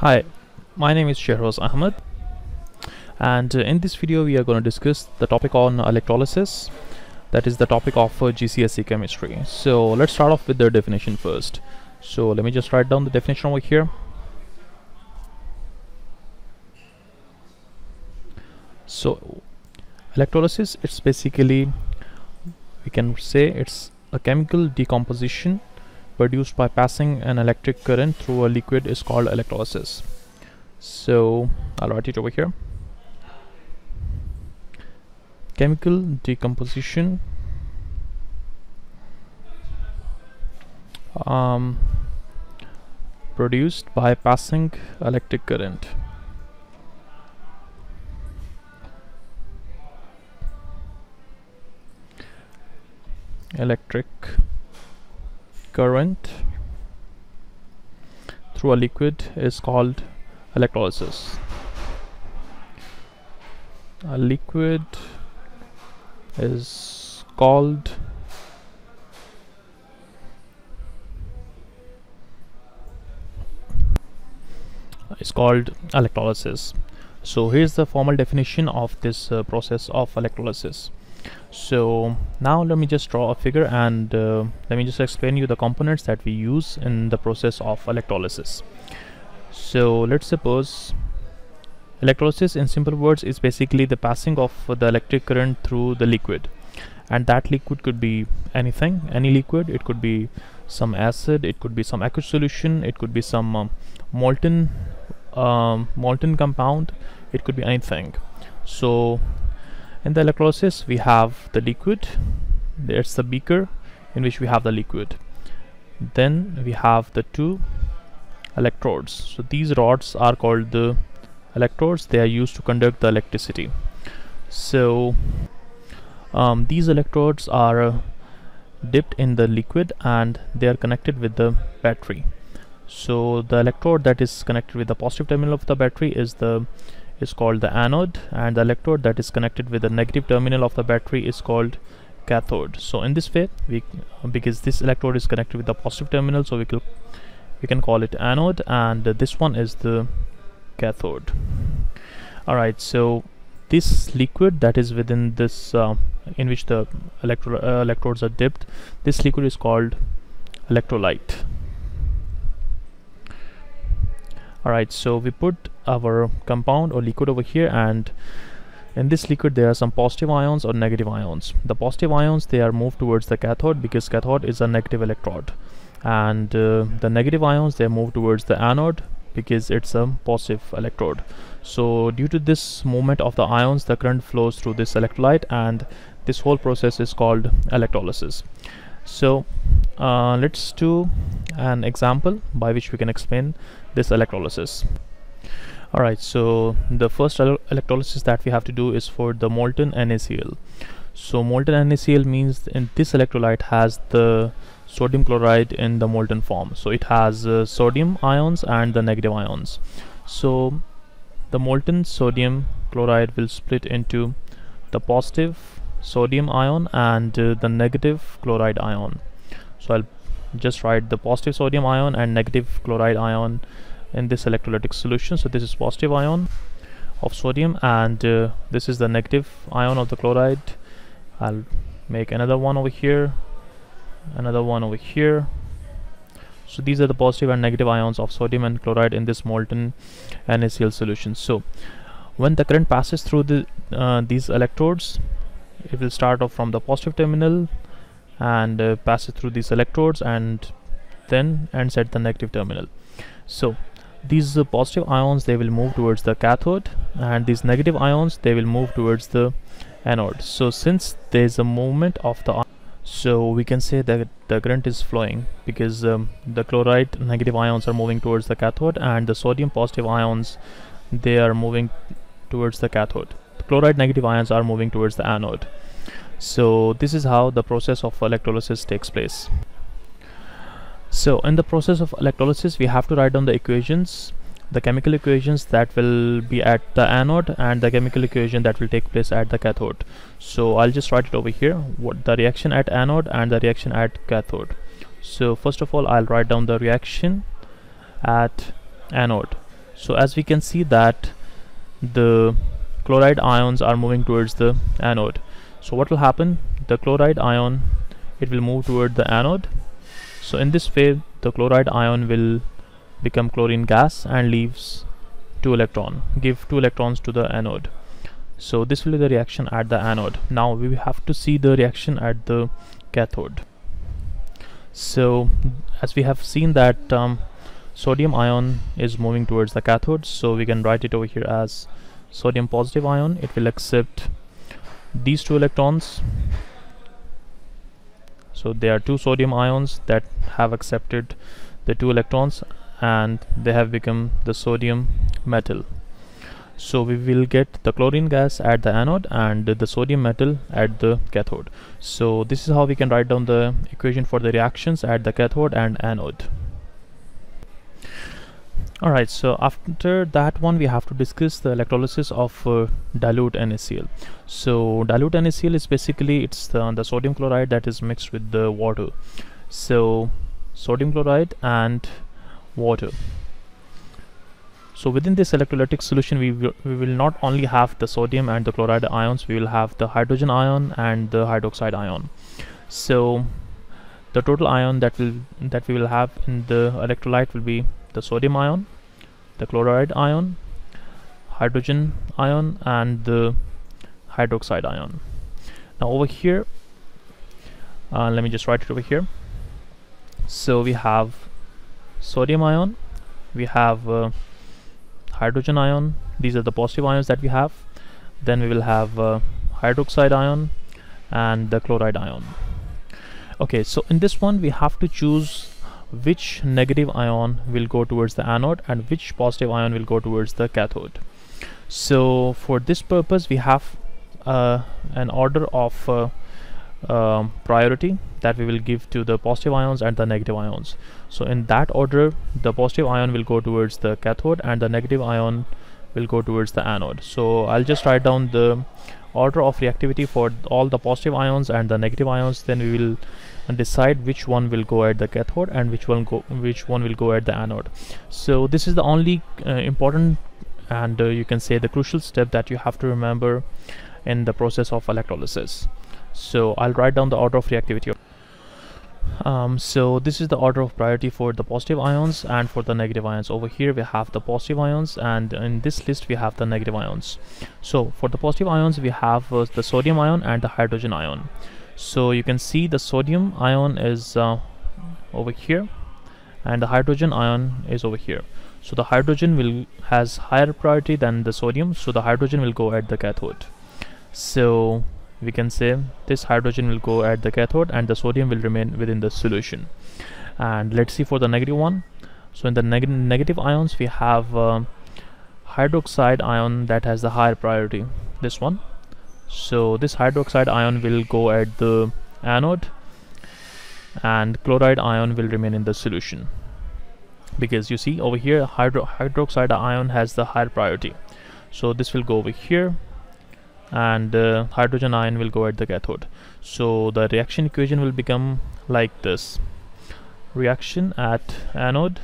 Hi, my name is Shehroz Ahmed and uh, in this video we are going to discuss the topic on electrolysis that is the topic of uh, GCSE chemistry. So let's start off with the definition first. So let me just write down the definition over here. So electrolysis it's basically we can say it's a chemical decomposition produced by passing an electric current through a liquid is called electrolysis. So I'll write it over here. Chemical decomposition. Um, produced by passing electric current. Electric current through a liquid is called electrolysis. A liquid is called is called electrolysis. So here's the formal definition of this uh, process of electrolysis so now let me just draw a figure and uh, let me just explain you the components that we use in the process of electrolysis. So let's suppose electrolysis in simple words is basically the passing of the electric current through the liquid. And that liquid could be anything any liquid. It could be some acid it could be some aqueous solution it could be some um, molten um, molten compound. It could be anything. So in the electrolysis we have the liquid. There's the beaker in which we have the liquid. Then we have the two electrodes. So these rods are called the electrodes. They are used to conduct the electricity. So um, these electrodes are uh, dipped in the liquid and they are connected with the battery. So the electrode that is connected with the positive terminal of the battery is the is called the anode and the electrode that is connected with the negative terminal of the battery is called cathode. So in this way we because this electrode is connected with the positive terminal so we can we can call it anode and uh, this one is the cathode. All right so this liquid that is within this uh, in which the electro uh, electrodes are dipped this liquid is called electrolyte alright so we put our compound or liquid over here and in this liquid there are some positive ions or negative ions. The positive ions they are moved towards the cathode because cathode is a negative electrode. And uh, the negative ions they move towards the anode because it's a positive electrode. So due to this movement of the ions the current flows through this electrolyte and this whole process is called electrolysis. So uh, let's do an example by which we can explain this electrolysis. Alright so the first electrolysis that we have to do is for the molten NaCl. So molten NaCl means in this electrolyte has the sodium chloride in the molten form. So it has uh, sodium ions and the negative ions. So the molten sodium chloride will split into the positive sodium ion and uh, the negative chloride ion so I'll just write the positive sodium ion and negative chloride ion in this electrolytic solution. So this is positive ion of sodium and uh, this is the negative ion of the chloride. I'll make another one over here another one over here. So these are the positive and negative ions of sodium and chloride in this molten NaCl solution. So when the current passes through the uh, these electrodes it will start off from the positive terminal and uh, pass it through these electrodes and then and set the negative terminal. So these uh, positive ions they will move towards the cathode and these negative ions they will move towards the anode. So since there is a movement of the so we can say that the current is flowing because um, the chloride negative ions are moving towards the cathode and the sodium positive ions they are moving towards the cathode. The chloride negative ions are moving towards the anode so this is how the process of electrolysis takes place. So in the process of electrolysis we have to write down the equations the chemical equations that will be at the anode and the chemical equation that will take place at the cathode. So I'll just write it over here what the reaction at anode and the reaction at cathode. So first of all I'll write down the reaction at anode. So as we can see that the chloride ions are moving towards the anode so what will happen? The chloride ion it will move toward the anode. So in this way the chloride ion will become chlorine gas and leaves two electron give two electrons to the anode. So this will be the reaction at the anode. Now we have to see the reaction at the cathode. So as we have seen that um, sodium ion is moving towards the cathode so we can write it over here as sodium positive ion. It will accept these two electrons. So there are two sodium ions that have accepted the two electrons and they have become the sodium metal. So we will get the chlorine gas at the anode and the sodium metal at the cathode. So this is how we can write down the equation for the reactions at the cathode and anode Alright, so after that one we have to discuss the electrolysis of uh, dilute NaCl. So dilute NaCl is basically it's the, the sodium chloride that is mixed with the water. So sodium chloride and water. So within this electrolytic solution we we will not only have the sodium and the chloride ions, we will have the hydrogen ion and the hydroxide ion. So the total ion that will that we will have in the electrolyte will be the sodium ion the chloride ion hydrogen ion and the hydroxide ion. Now over here uh, let me just write it over here. So we have sodium ion we have uh, hydrogen ion these are the positive ions that we have. Then we will have uh, hydroxide ion and the chloride ion. Okay so in this one we have to choose which negative ion will go towards the anode and which positive ion will go towards the cathode. So for this purpose we have uh, an order of uh, um, priority that we will give to the positive ions and the negative ions. So in that order the positive ion will go towards the cathode and the negative ion will go towards the anode. So I'll just write down the order of reactivity for all the positive ions and the negative ions then we will decide which one will go at the cathode and which one go which one will go at the anode. So this is the only uh, important and uh, you can say the crucial step that you have to remember in the process of electrolysis. So I'll write down the order of reactivity um, so this is the order of priority for the positive ions and for the negative ions. Over here we have the positive ions and in this list we have the negative ions. So for the positive ions we have uh, the sodium ion and the hydrogen ion. So you can see the sodium ion is uh, over here and the hydrogen ion is over here. So the hydrogen will has higher priority than the sodium so the hydrogen will go at the cathode. So we can say this hydrogen will go at the cathode and the sodium will remain within the solution. And let's see for the negative one. So in the neg negative ions we have uh, hydroxide ion that has the higher priority this one. So this hydroxide ion will go at the anode and chloride ion will remain in the solution. Because you see over here hydro hydroxide ion has the higher priority. So this will go over here and uh, hydrogen ion will go at the cathode. So the reaction equation will become like this. Reaction at anode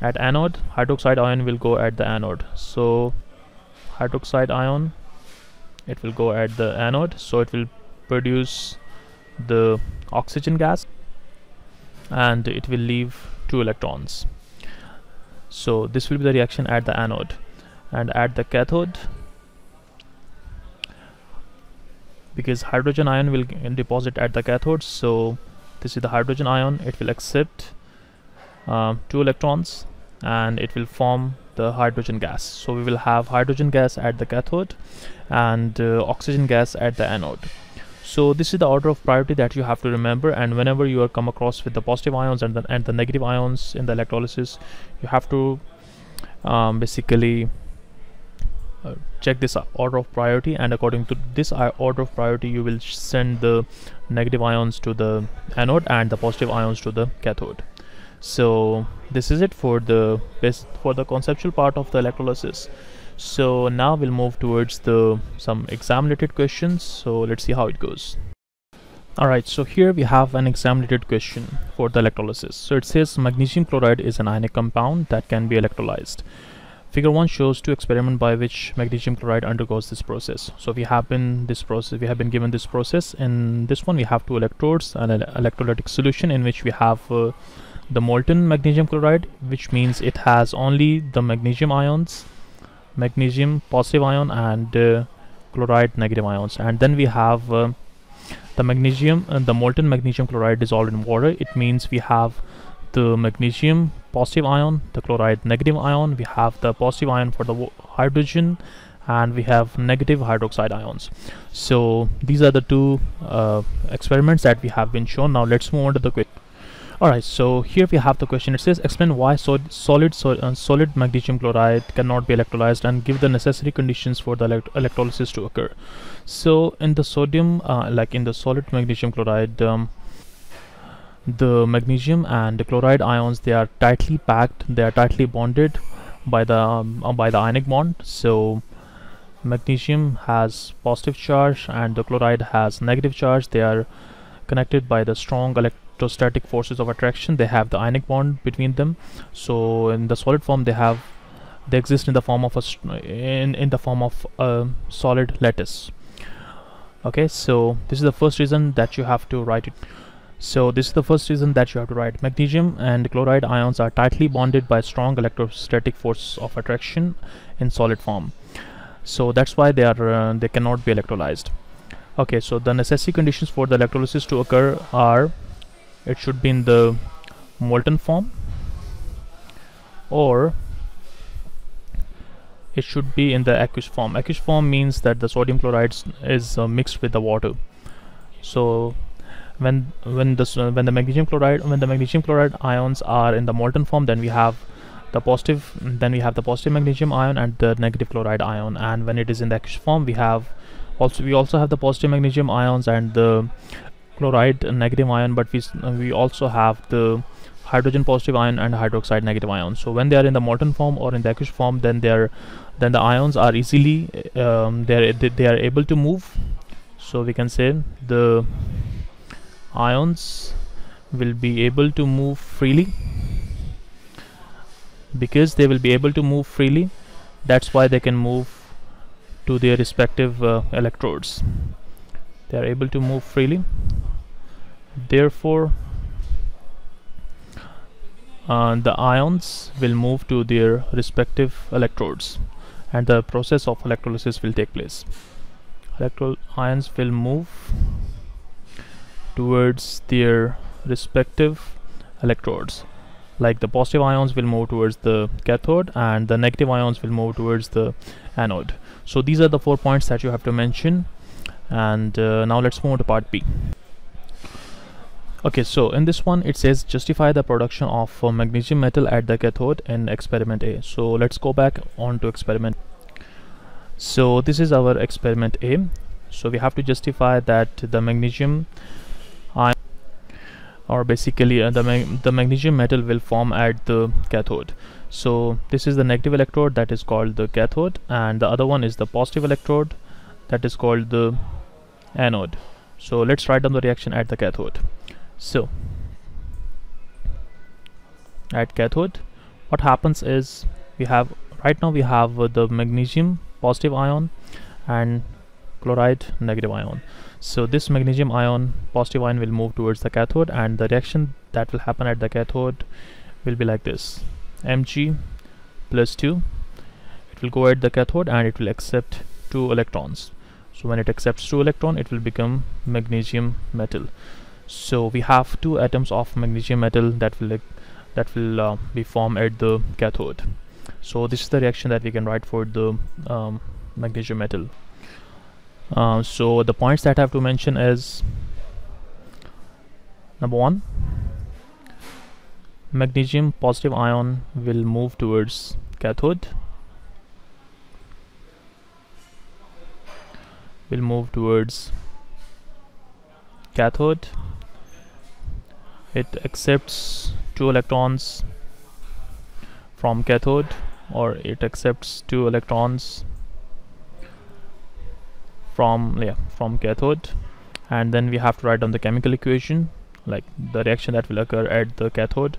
at anode hydroxide ion will go at the anode. So hydroxide ion it will go at the anode. So it will produce the oxygen gas and it will leave two electrons. So this will be the reaction at the anode and at the cathode because hydrogen ion will deposit at the cathode. So this is the hydrogen ion. It will accept uh, two electrons and it will form the hydrogen gas. So we will have hydrogen gas at the cathode and uh, oxygen gas at the anode. So this is the order of priority that you have to remember and whenever you are come across with the positive ions and the, and the negative ions in the electrolysis you have to um, basically check this order of priority and according to this order of priority you will send the negative ions to the anode and the positive ions to the cathode so this is it for the best for the conceptual part of the electrolysis so now we'll move towards the some exam related questions so let's see how it goes Alright, so here we have an exam-related question for the electrolysis. So it says magnesium chloride is an ionic compound that can be electrolyzed. Figure 1 shows two experiments by which magnesium chloride undergoes this process. So we have been this process, we have been given this process. In this one we have two electrodes and an electrolytic solution in which we have uh, the molten magnesium chloride which means it has only the magnesium ions, magnesium positive ion and uh, chloride negative ions and then we have uh, the magnesium and the molten magnesium chloride dissolved in water it means we have the magnesium positive ion the chloride negative ion we have the positive ion for the hydrogen and we have negative hydroxide ions so these are the two uh, experiments that we have been shown now let's move on to the quick Alright, so here we have the question. It says explain why so solid so, uh, solid magnesium chloride cannot be electrolyzed and give the necessary conditions for the elect electrolysis to occur. So in the sodium, uh, like in the solid magnesium chloride, um, the magnesium and the chloride ions they are tightly packed. They are tightly bonded by the um, uh, by the ionic bond. So magnesium has positive charge and the chloride has negative charge. They are connected by the strong electrostatic forces of attraction. They have the ionic bond between them. So in the solid form they have they exist in the form of a in in the form of a solid lattice. Okay so this is the first reason that you have to write it so this is the first reason that you have to write. Magnesium and chloride ions are tightly bonded by strong electrostatic force of attraction in solid form. So that's why they are uh, they cannot be electrolyzed. Okay, so the necessary conditions for the electrolysis to occur are it should be in the molten form or it should be in the aqueous form. Aqueous form means that the sodium chloride is uh, mixed with the water. So when when this uh, when the magnesium chloride when the magnesium chloride ions are in the molten form then we have the positive then we have the positive magnesium ion and the negative chloride ion. And when it is in the aqueous form we have also we also have the positive magnesium ions and the chloride negative ion but we we also have the hydrogen positive ion and hydroxide negative ion. So when they are in the molten form or in the aqueous form then they are then the ions are easily um, they are they are able to move. So we can say the ions will be able to move freely. Because they will be able to move freely that's why they can move to their respective uh, electrodes. They are able to move freely. Therefore uh, the ions will move to their respective electrodes and the process of electrolysis will take place. Electro ions will move towards their respective electrodes. Like the positive ions will move towards the cathode and the negative ions will move towards the anode. So these are the four points that you have to mention. And uh, now let's move on to part B. Okay so in this one it says justify the production of uh, magnesium metal at the cathode in experiment A. So let's go back on to experiment. So this is our experiment A. So we have to justify that the magnesium or basically uh, the, mag the magnesium metal will form at the cathode. So this is the negative electrode that is called the cathode and the other one is the positive electrode that is called the anode. So let's write down the reaction at the cathode. So at cathode what happens is we have right now we have uh, the magnesium positive ion and chloride negative ion. So this magnesium ion positive ion will move towards the cathode and the reaction that will happen at the cathode will be like this. Mg plus 2 it will go at the cathode and it will accept two electrons. So when it accepts two electron it will become magnesium metal. So we have two atoms of magnesium metal that will that will uh, be formed at the cathode. So this is the reaction that we can write for the um, magnesium metal uh, so the points that I have to mention is number one magnesium positive ion will move towards cathode will move towards cathode. It accepts two electrons from cathode or it accepts two electrons from yeah from cathode. And then we have to write down the chemical equation like the reaction that will occur at the cathode.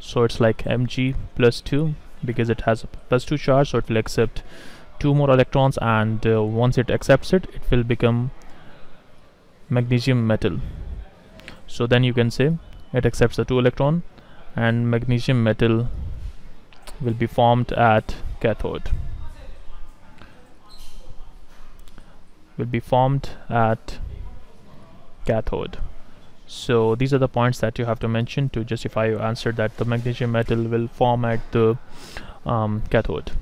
So it's like mg plus 2 because it has a plus 2 charge so it will accept two more electrons. And uh, once it accepts it it will become magnesium metal. So then you can say it accepts the two electron and magnesium metal will be formed at cathode will be formed at cathode. So these are the points that you have to mention to justify your answer that the magnesium metal will form at the um, cathode.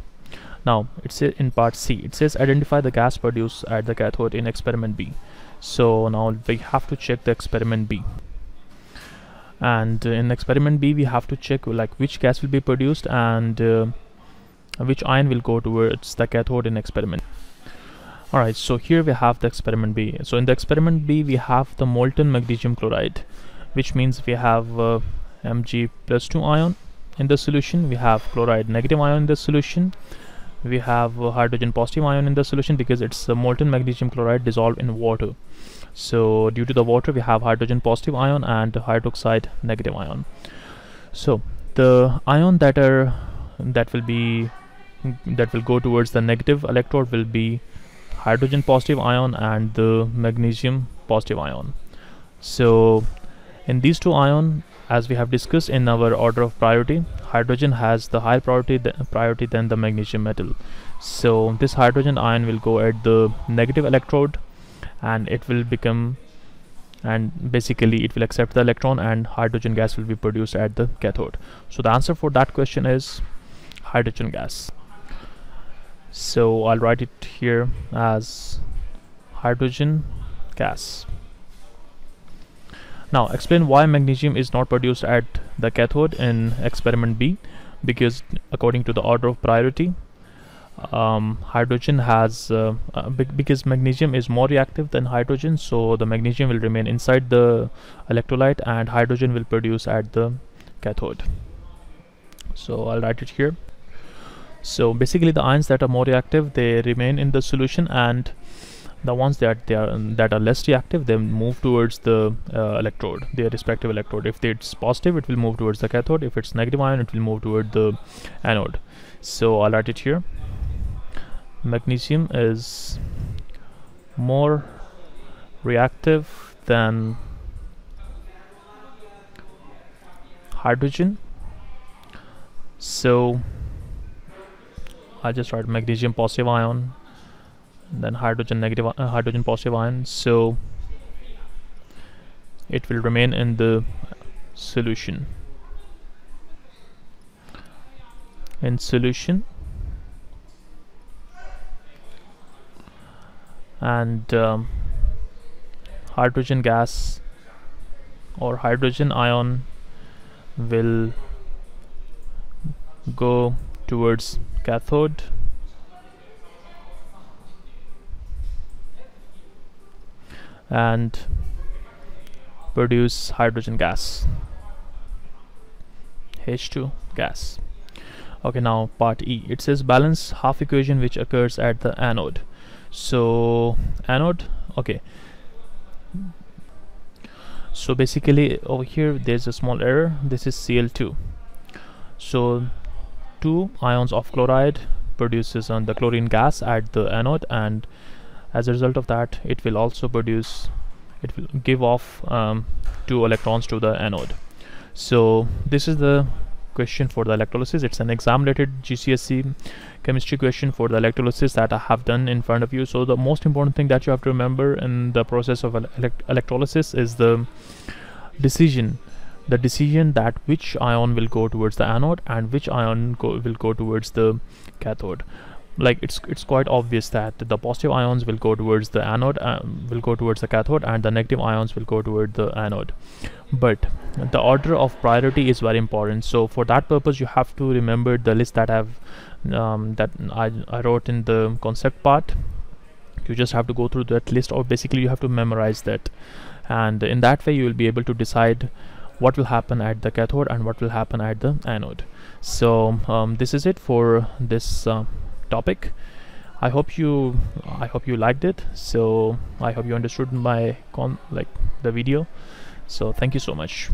Now it's in part C it says identify the gas produced at the cathode in experiment B. So now we have to check the experiment B. And in experiment B we have to check like which gas will be produced and uh, which ion will go towards the cathode in experiment alright so here we have the experiment B. So in the experiment B we have the molten magnesium chloride which means we have uh, Mg plus 2 ion in the solution. We have chloride negative ion in the solution. We have uh, hydrogen positive ion in the solution because it's a molten magnesium chloride dissolved in water. So due to the water we have hydrogen positive ion and hydroxide negative ion. So the ion that are that will be that will go towards the negative electrode will be hydrogen positive ion and the magnesium positive ion. So in these two ion as we have discussed in our order of priority hydrogen has the higher priority th priority than the magnesium metal. So this hydrogen ion will go at the negative electrode and it will become and basically it will accept the electron and hydrogen gas will be produced at the cathode. So the answer for that question is hydrogen gas so I'll write it here as hydrogen gas. Now explain why magnesium is not produced at the cathode in experiment B because according to the order of priority um, hydrogen has uh, uh, because magnesium is more reactive than hydrogen so the magnesium will remain inside the electrolyte and hydrogen will produce at the cathode. So I'll write it here so basically the ions that are more reactive they remain in the solution and the ones that they are that are less reactive they move towards the uh, electrode their respective electrode. If it's positive it will move towards the cathode. If it's negative ion it will move toward the anode. So I'll write it here. Magnesium is more reactive than hydrogen. So I just write magnesium positive ion then hydrogen negative uh, hydrogen positive ion. So it will remain in the solution. In solution. And um, hydrogen gas or hydrogen ion will go towards cathode. And produce hydrogen gas H2 gas. Okay now part E. It says balance half equation which occurs at the anode. So anode okay. So basically over here there's a small error. This is Cl2 so two ions of chloride produces on the chlorine gas at the anode and as a result of that it will also produce it will give off um, two electrons to the anode. So this is the question for the electrolysis. It's an exam related GCSE chemistry question for the electrolysis that I have done in front of you. So the most important thing that you have to remember in the process of elect electrolysis is the decision the decision that which ion will go towards the anode and which ion go, will go towards the cathode. Like it's it's quite obvious that the positive ions will go towards the anode uh, will go towards the cathode and the negative ions will go toward the anode. But the order of priority is very important. So for that purpose you have to remember the list that I've um, that I, I wrote in the concept part. You just have to go through that list or basically you have to memorize that. And in that way you will be able to decide what will happen at the cathode and what will happen at the anode. So um, this is it for this uh, topic. I hope you i hope you liked it. So i hope you understood my con like the video. So thank you so much